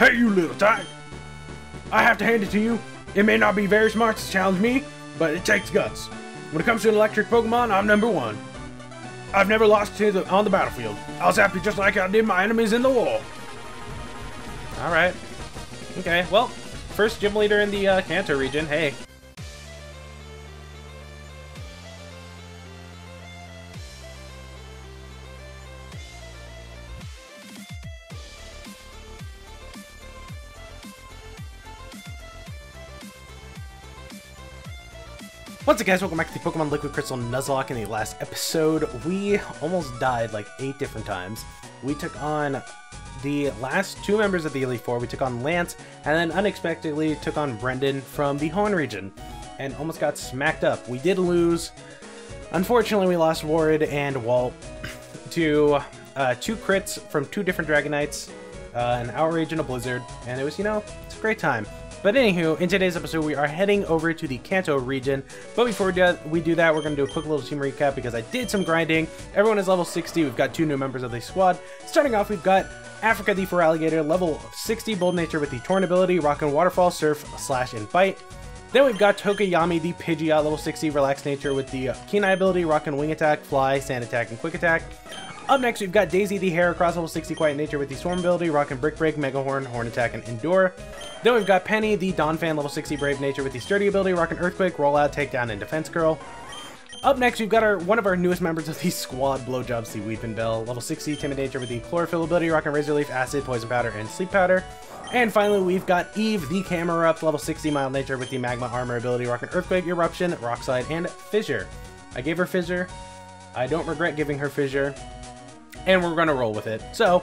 Hey, you little tyke! I have to hand it to you. It may not be very smart to challenge me, but it takes guts. When it comes to an electric Pokemon, I'm number one. I've never lost to the, on the battlefield. I was happy just like I did my enemies in the war. Alright. Okay, well, first gym leader in the uh, Kanto region. Hey. What's up guys, welcome back to the Pokemon Liquid Crystal Nuzlocke. In the last episode, we almost died like eight different times. We took on the last two members of the Elite Four. We took on Lance, and then unexpectedly took on Brendan from the Hoenn region, and almost got smacked up. We did lose. Unfortunately, we lost Warid and Walt to uh, two crits from two different Dragonites, uh, an Outrage and a Blizzard, and it was, you know, it's a great time. But anywho, in today's episode, we are heading over to the Kanto region. But before we do, that, we're going to do a quick little team recap because I did some grinding. Everyone is level 60. We've got two new members of the squad. Starting off, we've got Africa the Feraligatr, level 60 Bold Nature with the Torrent ability, Rock and Waterfall, Surf, Slash, and Bite. Then we've got Tokoyami the Pidgeot, level 60 Relaxed Nature with the Eye ability, and Wing Attack, Fly, Sand Attack, and Quick Attack. Up next, we've got Daisy the Heracross, level 60 Quiet Nature with the Storm ability, Rockin' Brick Break, Mega Horn, Horn Attack, and Endure. Then we've got Penny the Donphan level 60 Brave Nature with the Sturdy ability, Rockin' Earthquake, Rollout, Takedown, and Defense Curl. Up next, we've got our one of our newest members of the squad, Blowjobs the Weepinbell, level 60 Timid Nature with the Chlorophyll ability, Rockin' Razor Leaf, Acid, Poison Powder, and Sleep Powder. And finally, we've got Eve the Camerupt, level 60 Mild Nature with the Magma Armor ability, Rockin' Earthquake, Eruption, Rock Slide, and Fissure. I gave her Fissure. I don't regret giving her Fissure and we're gonna roll with it. So,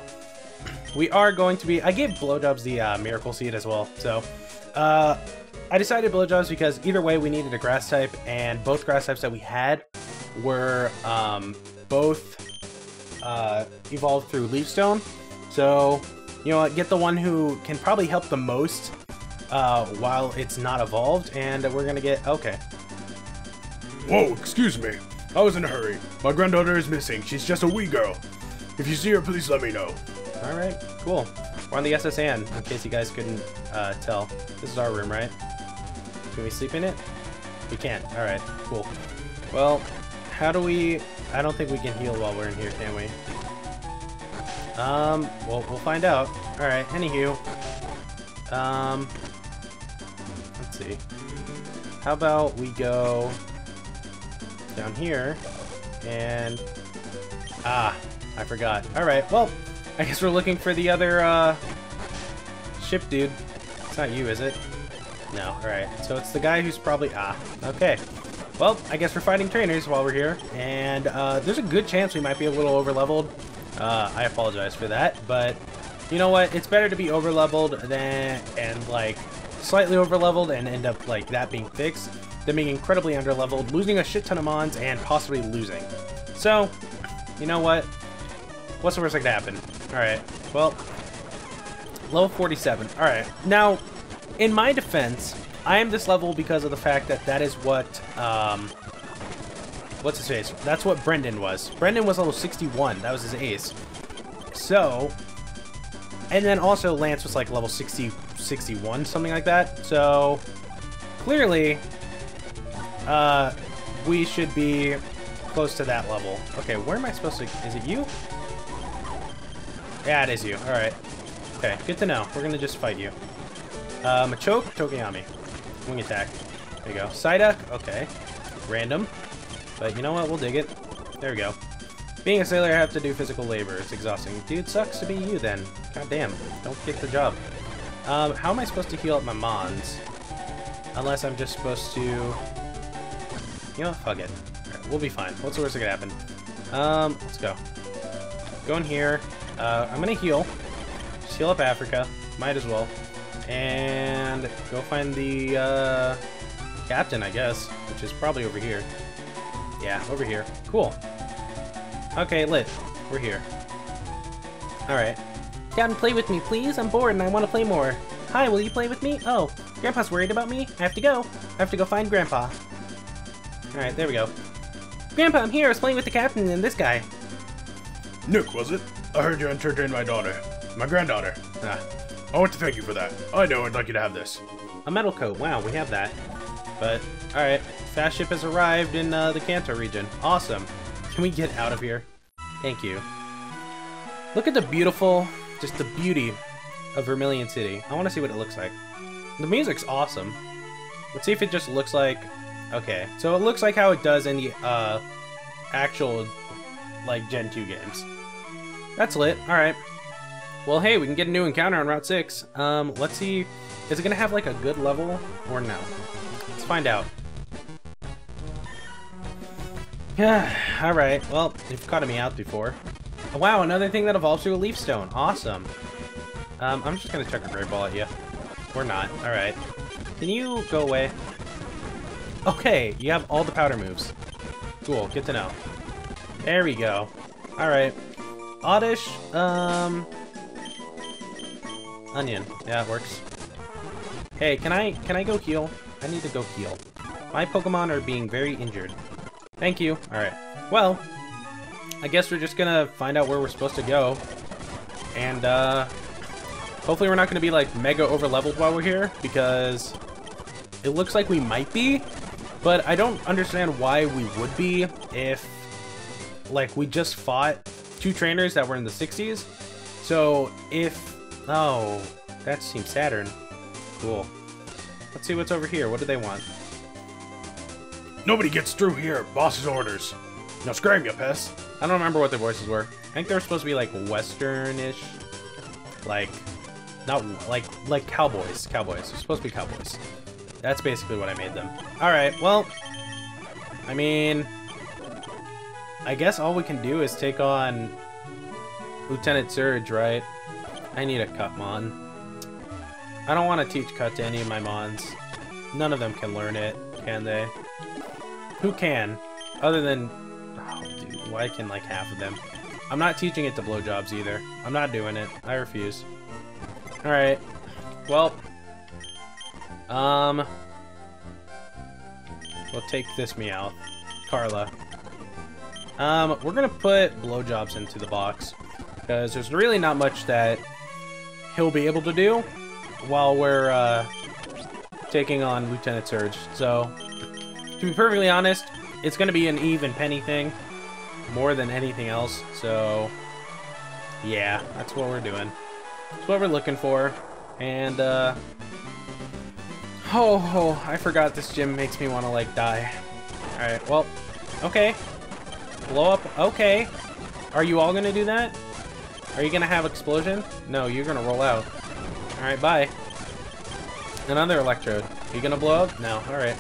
we are going to be... I gave Blowjobs the uh, Miracle Seed as well, so... Uh, I decided Blowjobs because either way we needed a Grass type, and both Grass types that we had were um, both uh, evolved through Leaf Stone. So, you know what, get the one who can probably help the most uh, while it's not evolved, and we're gonna get... Okay. Whoa, excuse me. I was in a hurry. My granddaughter is missing. She's just a wee girl. If you see her, please let me know. Alright, cool. We're on the SS Anne, in case you guys couldn't uh, tell. This is our room, right? Can we sleep in it? We can't. Alright, cool. Well, how do we... I don't think we can heal while we're in here, can we? Um, well, we'll find out. Alright, anywho. Um, let's see. How about we go down here and... Ah, I forgot. Alright, well, I guess we're looking for the other, uh, ship dude. It's not you, is it? No, alright. So it's the guy who's probably... Ah, okay. Well, I guess we're fighting trainers while we're here, and uh, there's a good chance we might be a little over-leveled. Uh, I apologize for that, but you know what? It's better to be over-leveled than, and, like, slightly over-leveled and end up, like, that being fixed than being incredibly under-leveled, losing a shit ton of mons, and possibly losing. So, you know what? What's the worst that could happen? Alright, well, level 47. Alright, now, in my defense, I am this level because of the fact that that is what, um, what's his face? That's what Brendan was. Brendan was level 61. That was his ace. So, and then also Lance was like level 60, 61, something like that. So, clearly, uh, we should be close to that level. Okay, where am I supposed to... Is it you? Yeah, it is you. Alright. Okay, good to know. We're gonna just fight you. Um, a choke, Tokoyami. Wing attack. There you go. Psyduck, okay. Random. But you know what? We'll dig it. There we go. Being a sailor, I have to do physical labor. It's exhausting. Dude, sucks to be you then. God damn. Don't get the job. Um, how am I supposed to heal up my Mons? Unless I'm just supposed to... You know? Fuck it. Right, we'll be fine. What's the worst that could happen? Um, let's go. Go in here. Uh, I'm gonna heal. Just heal up Africa. Might as well. And go find the uh, captain, I guess, which is probably over here. Yeah, over here. Cool. Okay, lit. We're here. Alright. Captain, play with me, please. I'm bored and I want to play more. Hi, will you play with me? Oh, Grandpa's worried about me. I have to go. I have to go find Grandpa. Alright, there we go. Grandpa, I'm here. I was playing with the captain and this guy. Nook, was it? I heard you entertained my daughter. My granddaughter. Ah. I want to thank you for that. I know I'd like you to have this. A metal coat. Wow, we have that. But, alright. Fast ship has arrived in uh, the Kanto region. Awesome. Can we get out of here? Thank you. Look at the beautiful, just the beauty of Vermilion City. I want to see what it looks like. The music's awesome. Let's see if it just looks like... Okay, so it looks like how it does in the uh, actual, like, Gen 2 games. That's lit. Alright. Well, hey, we can get a new encounter on Route 6. Um, let's see... Is it going to have, like, a good level or no? Let's find out. Yeah, alright. Well, you've caught me out before. Oh, wow, another thing that evolves to a Leaf Stone. Awesome. Um, I'm just gonna chuck a Great Ball at you. Or not. Alright. Can you go away? Okay, you have all the powder moves. Cool, good to know. There we go. Alright. Oddish, um... Onion. Yeah, it works. Hey, can I can I go heal? I need to go heal. My Pokemon are being very injured. Thank you. Alright. Well, I guess we're just gonna find out where we're supposed to go. And, uh, hopefully we're not gonna be, like, mega over-leveled while we're here, because it looks like we might be, but I don't understand why we would be if, like, we just fought two trainers that were in the 60s. So, if... Oh, that's Team Saturn. Cool. Let's see what's over here. What do they want? Nobody gets through here. Boss's orders. Now scram, you pest. I don't remember what their voices were. I think they were supposed to be like Western-ish, like not like like cowboys. Cowboys. They're supposed to be cowboys. That's basically what I made them. All right. Well, I mean, I guess all we can do is take on Lieutenant Surge, right? I need a cut mon. I don't want to teach cut to any of my mons. None of them can learn it, can they? Who can? Other than... Oh, dude, why can, like, half of them? I'm not teaching it to blowjobs either. I'm not doing it. I refuse. Alright. Well. Um... We'll take this Meowth. Carla. Um, we're gonna put blowjobs into the box. Because there's really not much that he'll be able to do while we're, uh, taking on Lieutenant Surge. So, to be perfectly honest, it's to be an Eve and Penny thing more than anything else. So, yeah, that's what we're doing. That's what we're looking for. And, uh... Oh, oh, I forgot this gym makes me want to, like, die. Alright, well, okay. Blow up, okay. Are you all gonna do that? Are you gonna have explosion? No, you're gonna roll out. Alright, bye. Another electrode. Are you gonna blow up? No, alright.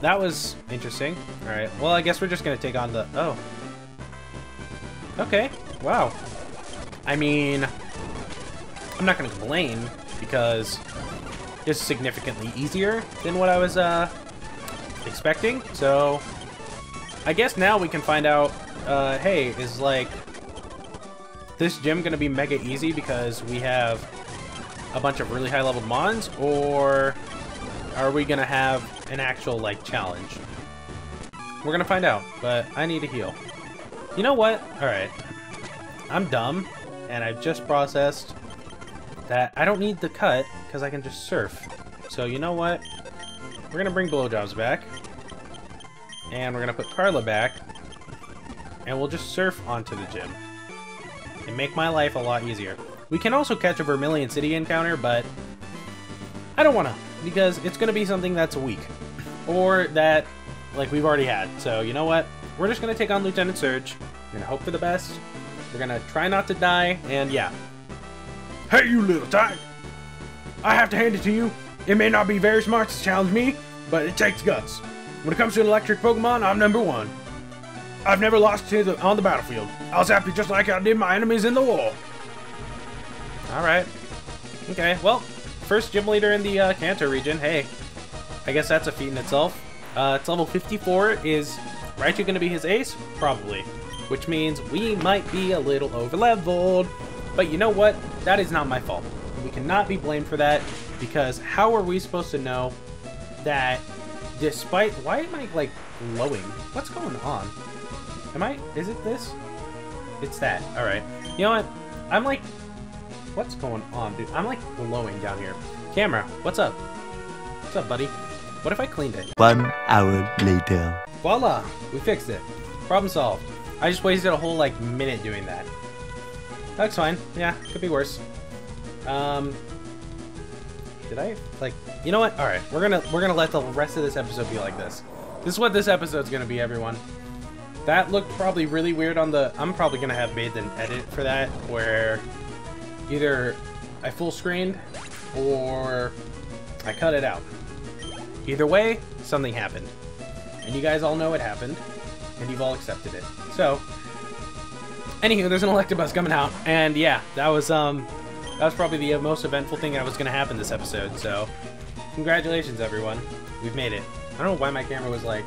That was interesting. Alright, well, I guess we're just gonna take on the... Oh. Okay, wow. I mean... I'm not gonna complain, because it's significantly easier than what I was, uh, expecting, so... I guess now we can find out, uh, hey, is, like, this gym gonna be mega easy because we have a bunch of really high-level mons, or are we gonna have an actual, like, challenge? We're gonna find out, but I need to heal. You know what? Alright. I'm dumb, and I've just processed that I don't need the cut, because I can just surf. So, you know what? We're gonna bring blowjobs back. And we're gonna put Carla back. And we'll just surf onto the gym. And make my life a lot easier. We can also catch a Vermilion City encounter, but I don't want to, because it's to be something that's weak. Or that, like, we've already had. So, you know what? We're just to take on Lieutenant Surge. We're to hope for the best. We're to try not to die, and yeah. Hey, you little tag! I have to hand it to you. It may not be very smart to challenge me, but it takes guts. When it comes to an electric Pokemon, I'm number one. I've never lost to the, on the battlefield. I was happy just like I did my enemies in the war. Alright. Okay, well, first gym leader in the uh, Kanto region. Hey, I guess that's a feat in itself. Uh, it's level 54. Is Raichu going to be his ace? Probably. Which means we might be a little over-leveled. But you know what? That is not my fault. We cannot be blamed for that, because how are we supposed to know that despite... Why am I, like, glowing? What's going on? Am I... Is it this? It's that. Alright. You know what? I'm, like, What's going on, dude? I'm like glowing down here. Camera, what's up? What's up, buddy? What if I cleaned it? One hour later. Voila! We fixed it. Problem solved. I just wasted a whole like minute doing that. That's fine. Yeah, could be worse. Um, did I like? You know what? All right, we're gonna we're gonna let the rest of this episode be like this. This is what this episode's gonna be, everyone. That looked probably really weird on the. I'm probably gonna have made an edit for that where either I full screened or I cut it out. Either way, something happened. And you guys all know it happened, and you've all accepted it. So, anywho, there's an Electabuzz coming out, and yeah, that was um, that was probably the most eventful thing that was gonna happen this episode. So, congratulations, everyone, we've made it. I don't know why my camera was like.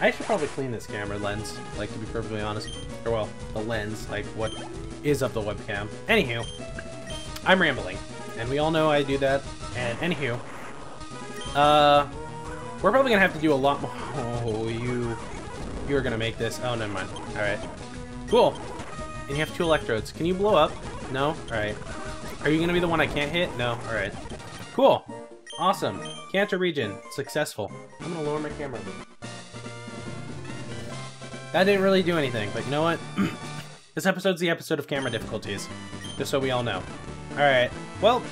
I should probably clean this camera lens, like to be perfectly honest. Or well, the lens, like what is of the webcam. Anywho, I'm rambling, and we all know I do that. And anywho, uh, we're probably gonna have to do a lot more. Oh, you, you are gonna make this. Oh, never mind. All right, cool. And you have two electrodes. Can you blow up? No. All right. Are you gonna be the one I can't hit? No. All right. Cool. Awesome. Kanto region successful. I'm gonna lower my camera. That didn't really do anything, but you know what? this episode's the episode of camera difficulties, just so we all know. All right. Well,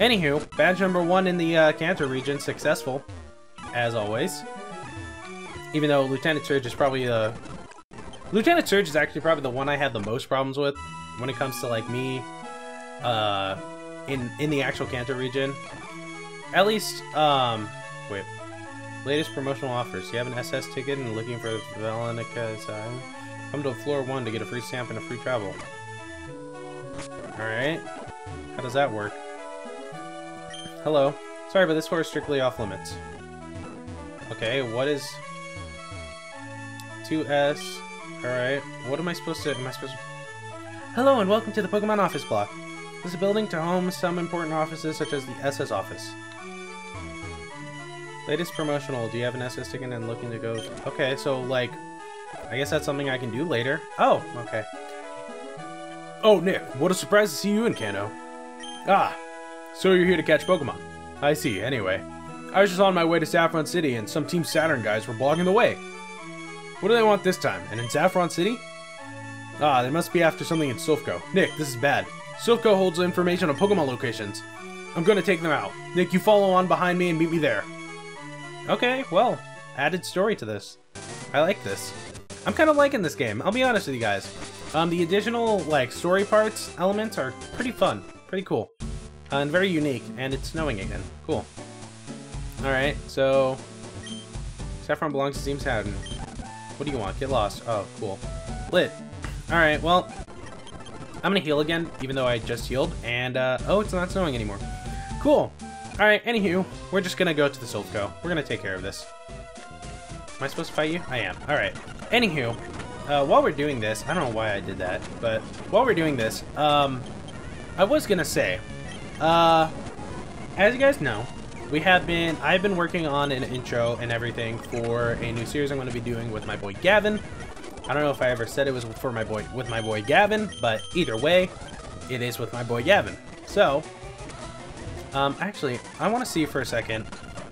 anywho, badge number one in the uh, Kanto region successful, as always. Even though Lieutenant Surge is probably the uh... Lieutenant Surge is actually probably the one I had the most problems with when it comes to like me, uh, in in the actual Kanto region. At least, um, wait. Latest promotional offers. You have an SS ticket and looking for Valenica sign? Come to floor one to get a free stamp and a free travel. Alright. How does that work? Hello. Sorry, but this floor is strictly off limits. Okay, what is... 2S... Alright, what am I supposed to... Am I supposed to... Hello and welcome to the Pokemon Office Block. This is building to home some important offices such as the SS office. Latest promotional. Do you have an SS ticket and looking to go? Okay, so like, I guess that's something I can do later. Oh, okay. Oh, Nick, what a surprise to see you in Kanto. Ah, so you're here to catch Pokemon. I see, anyway. I was just on my way to Saffron City and some Team Saturn guys were blocking the way. What do they want this time? And in Saffron City? Ah, they must be after something in Silph Co. Nick, this is bad. Silph Co holds information on Pokemon locations. I'm gonna take them out. Nick, you follow on behind me and meet me there. Okay, well, added story to this. I like this. I'm kind of liking this game. I'll be honest with you guys. Um, the additional like story parts elements are pretty fun, pretty cool, uh, and very unique. And it's snowing again. Cool. All right, so Saffron belongs to Team Saturn. What do you want? Get lost. Oh, cool. Lit. All right, well, I'm gonna heal again, even though I just healed. And uh, oh, it's not snowing anymore. Cool. Alright, anywho, we're just gonna go to the Silph Co. We're gonna take care of this. Am I supposed to fight you? I am. Alright. Anywho, uh, while we're doing this, I don't know why I did that, but while we're doing this, um, I was gonna say, uh, as you guys know, we have been, I've been working on an intro and everything for a new series I'm gonna be doing with my boy Gavin. I don't know if I ever said it was for my boy, with my boy Gavin, but either way, it is with my boy Gavin. So, um, actually, I want to see for a second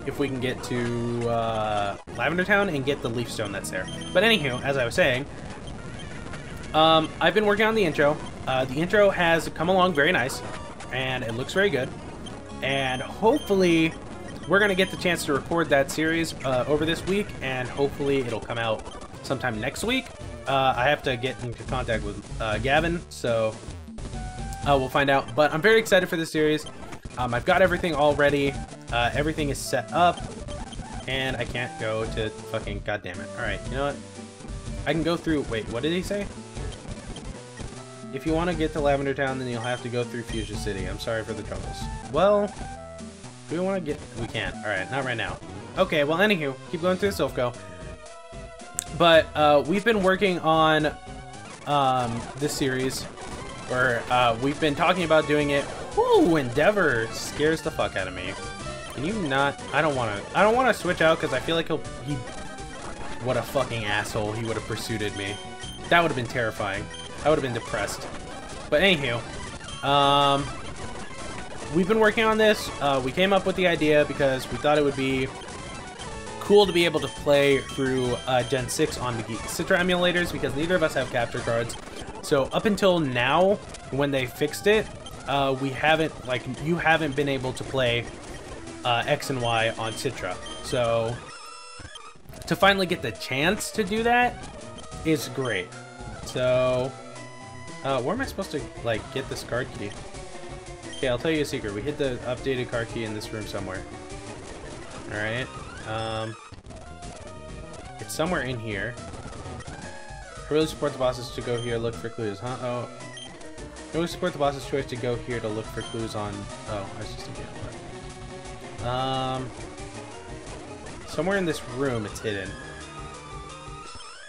if we can get to uh, Lavender Town and get the Leaf Stone that's there. But anywho, as I was saying, um, I've been working on the intro. Uh, the intro has come along very nice, and it looks very good. And hopefully, we're going to get the chance to record that series uh, over this week, and hopefully it'll come out sometime next week. Uh, I have to get into contact with uh, Gavin, so uh, we'll find out. But I'm very excited for this series. Um, I've got everything all ready. Uh, everything is set up. And I can't go to fucking... God damn it. Alright, you know what? I can go through... Wait, what did he say? If you want to get to Lavender Town, then you'll have to go through Fuchsia City. I'm sorry for the troubles. Well, we want to get... We can't. Alright, not right now. Okay, well, anywho, keep going through the Silph Co. But, uh, we've been working on, um, this series, where, uh, we've been talking about doing it Ooh, Endeavor scares the fuck out of me. Can you not? I don't want to. I don't want to switch out because I feel like he'll. He. What a fucking asshole! He would have pursued me. That would have been terrifying. I would have been depressed. But anywho, Um, we've been working on this. Uh, we came up with the idea because we thought it would be cool to be able to play through uh, Gen 6 on the Geek Citra emulators because neither of us have capture cards. So up until now, when they fixed it, uh, we haven't, like, you haven't been able to play uh, X and Y on Citra. So to finally get the chance to do that is great. So, uh, where am I supposed to, like, get this card key? Okay, I'll tell you a secret. We hid the updated card key in this room somewhere. Alright. Um, it's somewhere in here. I really support the bosses to go here, look for clues, huh? Oh. I really support the boss's choice to go here to look for clues on... Oh, I was just thinking of. Um... Somewhere in this room it's hidden.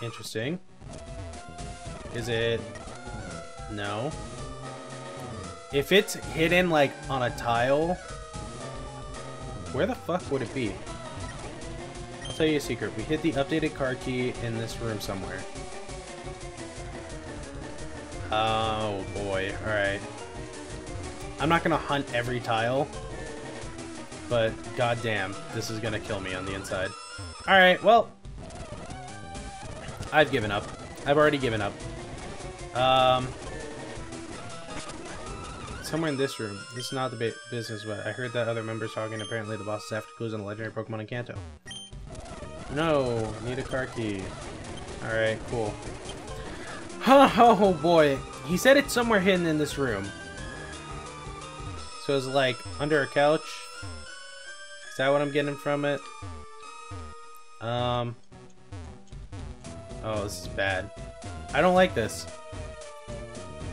Interesting. Is it... No. If it's hidden, like, on a tile, where the fuck would it be? Tell you a secret. We hid the updated car key in this room somewhere. Oh, boy. Alright. I'm not gonna hunt every tile, but goddamn, this is gonna kill me on the inside. Alright, well, I've given up. I've already given up. Um, somewhere in this room. This is not the business, but I heard that other members talking. Apparently, the boss is after clues on the legendary Pokemon in Kanto. No, need a car key. Alright, cool. Oh boy, he said it's somewhere hidden in this room. So it's like under a couch. Is that what I'm getting from it? Um. Oh, this is bad. I don't like this.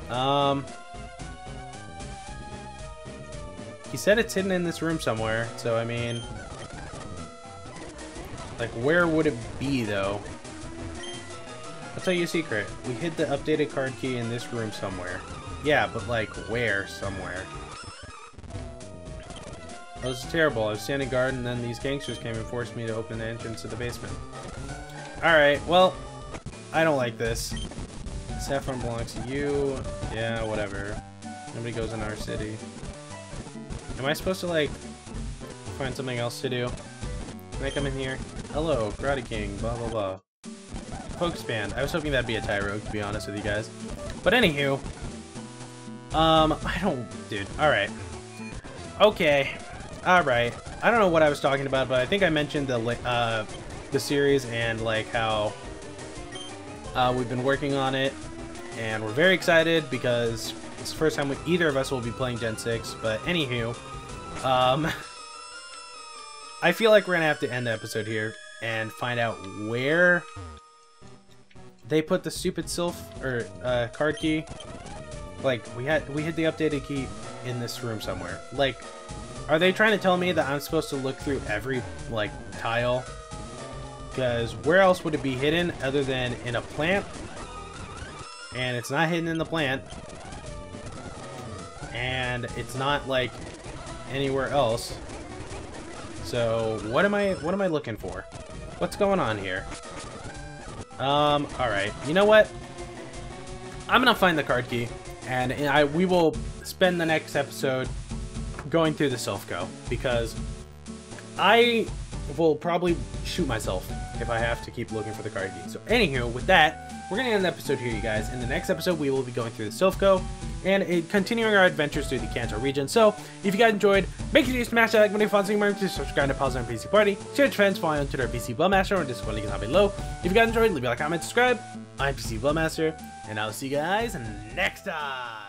Um. He said it's hidden in this room somewhere, so I mean... Like, where would it be, though? I'll tell you a secret. We hid the updated card key in this room somewhere. Yeah, but like, where somewhere? Oh, that was terrible. I was standing guard and then these gangsters came and forced me to open the entrance to the basement. Alright, well, I don't like this. Saffron belongs to you. Yeah, whatever. Nobody goes in our city. Am I supposed to, like, find something else to do? Can I come in here? Hello, Karate King, blah blah blah. Band. I was hoping that'd be a Tyrogue, to be honest with you guys. But anywho, um, I don't, dude. All right, okay, all right. I don't know what I was talking about, but I think I mentioned the uh, the series and like how uh, we've been working on it, and we're very excited because it's the first time we, either of us will be playing Gen 6. But anywho, um, I feel like we're gonna have to end the episode here and find out where they put the stupid Silph or uh, card key. Like we had, we hid the updated key in this room somewhere. Like, are they trying to tell me that I'm supposed to look through every like tile? Because where else would it be hidden other than in a plant? And it's not hidden in the plant. And it's not like anywhere else. So what am I what am I looking for? What's going on here? Um, alright. You know what? I'm gonna find the card key, and I we will spend the next episode going through the Silph Co, because I will probably shoot myself if I have to keep looking for the card key. So anywho, with that, we're to end the episode here, you guys. In the next episode, we will be going through the Silph Co and continuing our adventures through the Kanto region. So, if you guys enjoyed, make sure you smash that like button if you want to subscribe to Pause on PC Party, share with friends, follow on Twitter PC Bloodmaster, or Discord link down below. If you guys enjoyed, leave a like, comment, subscribe. I'm PC Bloodmaster, and I'll see you guys next time.